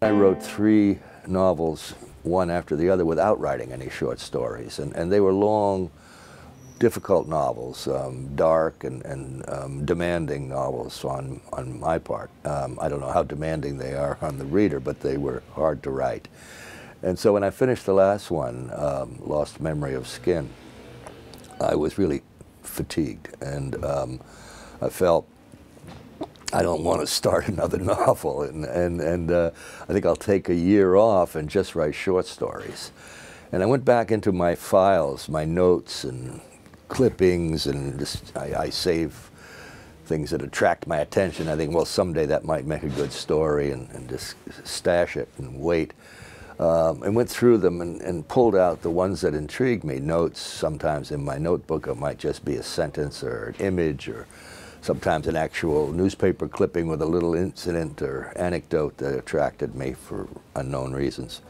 I wrote three novels, one after the other, without writing any short stories. And, and they were long, difficult novels, um, dark and, and um, demanding novels on, on my part. Um, I don't know how demanding they are on the reader, but they were hard to write. And so when I finished the last one, um, Lost Memory of Skin, I was really fatigued. And um, I felt I don't want to start another novel, and and and uh, I think I'll take a year off and just write short stories. And I went back into my files, my notes and clippings, and just I, I save things that attract my attention. I think, well, someday that might make a good story, and, and just stash it and wait. Um, and went through them and, and, pulled out the ones that intrigued me. Notes sometimes in my notebook, it might just be a sentence or an image or sometimes an actual newspaper clipping with a little incident or anecdote that attracted me for unknown reasons.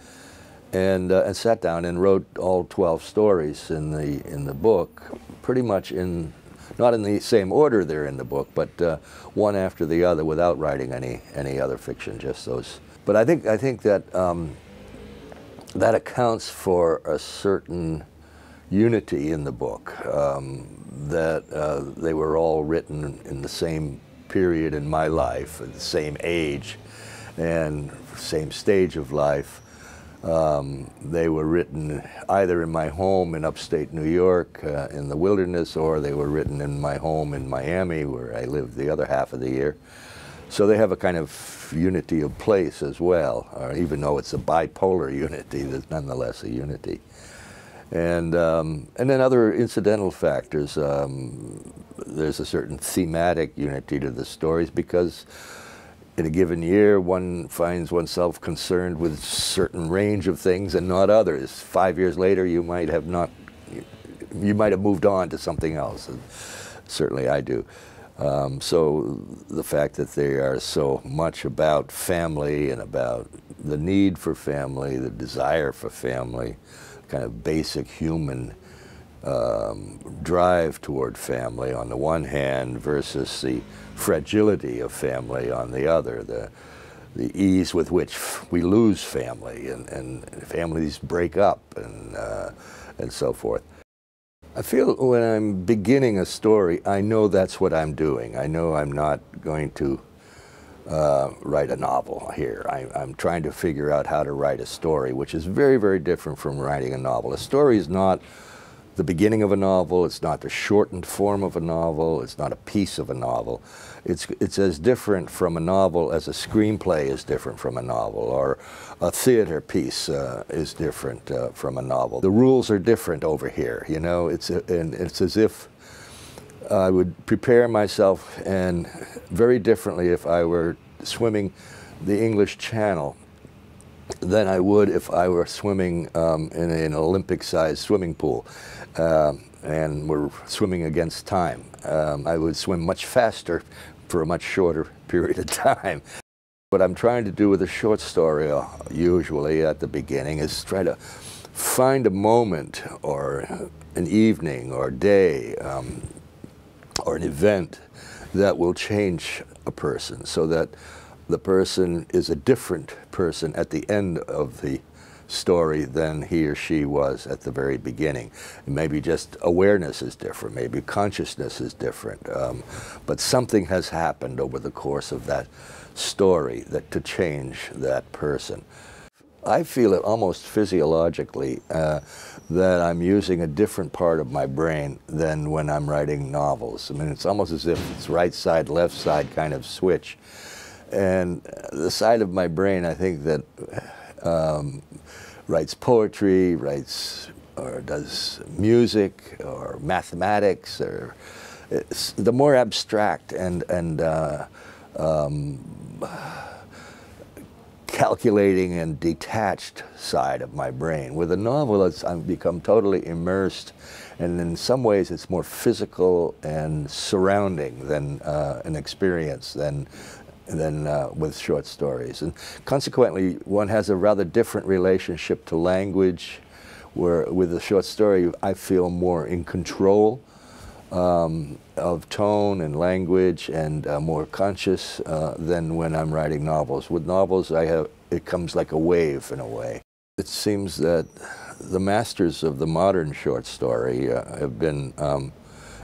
And, uh, and sat down and wrote all 12 stories in the, in the book, pretty much in, not in the same order they're in the book, but uh, one after the other without writing any, any other fiction, just those. But I think, I think that um, that accounts for a certain unity in the book. Um, that uh, they were all written in the same period in my life, at the same age and same stage of life. Um, they were written either in my home in upstate New York uh, in the wilderness or they were written in my home in Miami where I lived the other half of the year. So they have a kind of unity of place as well, uh, even though it's a bipolar unity, there's nonetheless a unity. And, um, and then other incidental factors. Um, there's a certain thematic unity to the stories because in a given year one finds oneself concerned with certain range of things and not others. Five years later you might have not, you might have moved on to something else. And certainly I do. Um, so the fact that they are so much about family and about the need for family, the desire for family, kind of basic human um, drive toward family on the one hand versus the fragility of family on the other, the, the ease with which we lose family and, and families break up and, uh, and so forth. I feel when I'm beginning a story, I know that's what I'm doing. I know I'm not going to uh, write a novel here. I, am trying to figure out how to write a story, which is very, very different from writing a novel. A story is not the beginning of a novel, it's not the shortened form of a novel, it's not a piece of a novel. It's, it's as different from a novel as a screenplay is different from a novel, or a theater piece uh, is different uh, from a novel. The rules are different over here, you know, it's, a, and it's as if I would prepare myself and very differently if I were swimming the English Channel than I would if I were swimming um, in an Olympic-sized swimming pool uh, and were swimming against time. Um, I would swim much faster for a much shorter period of time. What I'm trying to do with a short story, uh, usually at the beginning, is try to find a moment or an evening or day um, or an event that will change a person so that the person is a different person at the end of the story than he or she was at the very beginning. Maybe just awareness is different, maybe consciousness is different, um, but something has happened over the course of that story that to change that person. I feel it almost physiologically uh, that I'm using a different part of my brain than when I'm writing novels. I mean, it's almost as if it's right side, left side kind of switch. And the side of my brain, I think that um, writes poetry, writes or does music or mathematics or the more abstract and and uh, um, calculating and detached side of my brain. With a novel, it's, I've become totally immersed, and in some ways, it's more physical and surrounding than uh, an experience than than uh, with short stories. And consequently, one has a rather different relationship to language, where with a short story, I feel more in control um, of tone and language and uh, more conscious uh, than when I'm writing novels. With novels, I have it comes like a wave in a way. It seems that the masters of the modern short story uh, have been um,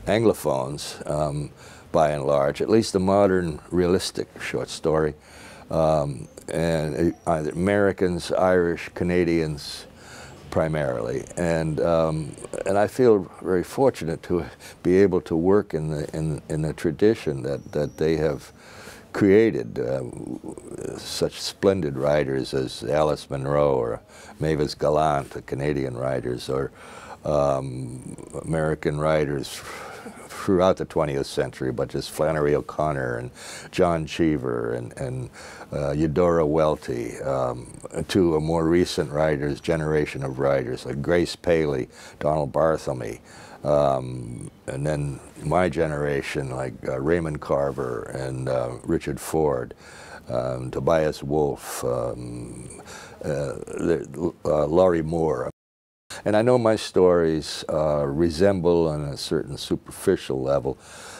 Anglophones um, by and large, at least the modern realistic short story. Um, and uh, Americans, Irish, Canadians, primarily. And, um, and I feel very fortunate to be able to work in the, in, in the tradition that, that they have created uh, such splendid writers as Alice Munro or Mavis Gallant, the Canadian writers, or um, American writers throughout the 20th century, but just Flannery O'Connor and John Cheever and, and uh, Eudora Welty, um, to a more recent writers, generation of writers like Grace Paley, Donald Barthelme, um, and then my generation like uh, Raymond Carver and uh, Richard Ford, um, Tobias Wolff, um, uh, uh, Lorrie Moore. And I know my stories uh, resemble on a certain superficial level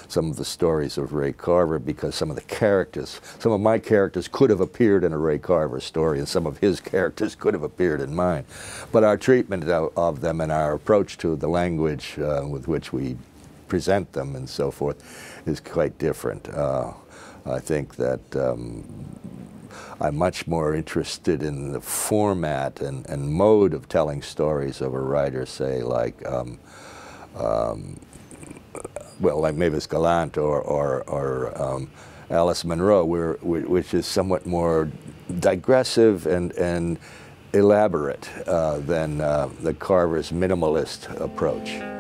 some of the stories of Ray Carver because some of the characters, some of my characters could have appeared in a Ray Carver story and some of his characters could have appeared in mine. But our treatment of, them and our approach to the language uh, with which we present them and so forth is quite different. Uh, I think that um, I'm much more interested in the format and, and mode of telling stories of a writer, say, like, um, um, well, like Mavis Gallant or, or, or um, Alice Munro, which is somewhat more digressive and, and elaborate uh, than uh, the Carver's minimalist approach.